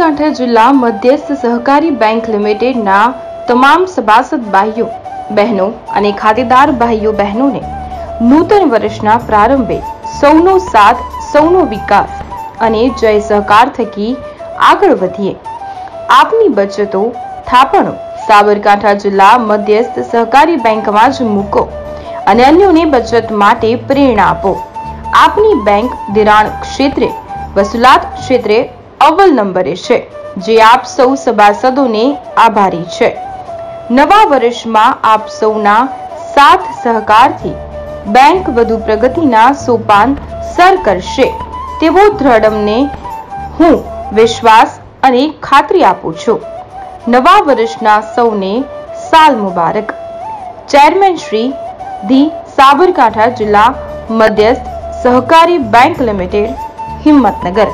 સાબરકાંઠા જિલ્લા મધ્યસ્થ સહકારી બેંક લિમિટેડના તમામ સભાસદ ભાઈઓ, બહેનો અને ખાતેદાર ભાઈઓ બહેનોને નૂતન વર્ષના પ્રારંભે સૌનો સાથ, સૌનો વિકાસ અને જય સહકાર થકી આગળ વધીએ. આપની બચતો થાપણો સાબરકાંઠા જિલ્લા મધ્યસ્થ સહકારી બેંકમાં જ મૂકો અને અન્યોને બચત માટે પ્રેરણા આપો. આપની બેંક ધિરાણ ક્ષેત્રે, વસૂલાત ક્ષેત્રે અવ્વલ નંબરે છે, જે આપ સૌ સભાસદોને આભારી છે. નવા વર્ષમાં આપ સૌના સાથ સહકારથી બેંક વધુ પ્રગતિના સોપાન સર કરશે. તેવો દ્રઢમને હું વિશ્વાસ અને ખાતરી આપું છું. નવા વર્ષના સૌને સાલ મુબારક. ચેરમેન શ્રી ધી સાબરકાંઠા જિલ્લા મધ્યસ્થ સહકારી બેંક લિમિટેડ, હિંમતનગર.